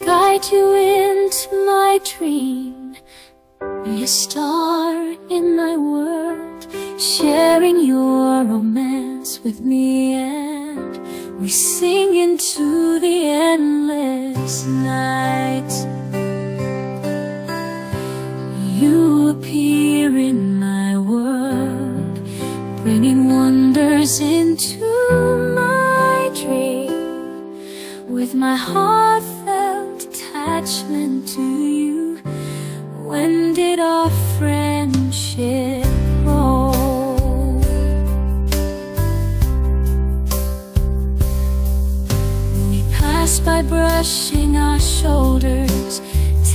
Guide you into my dream. Be a star in my world Sharing your romance with me. And we sing into the endless night. You appear in my world Bringing wonders into my dream. With my heartfelt attachment to you? When did our friendship grow? We pass by brushing our shoulders.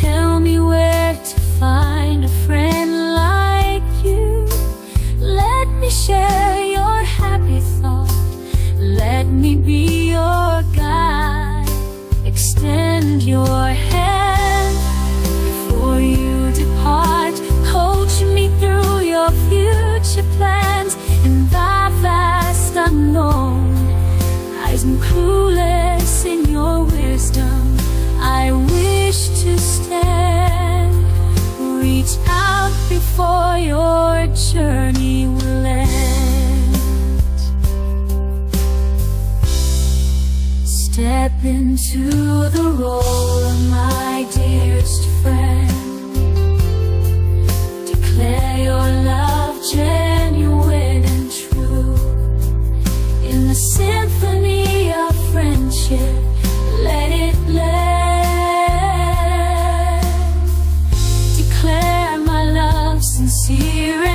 Tell me where to find a friend like you. Let me share your happy thought. Let me be I'm clueless in your wisdom. I wish to stand. Reach out before your journey will end. Step into the role of my dearest Here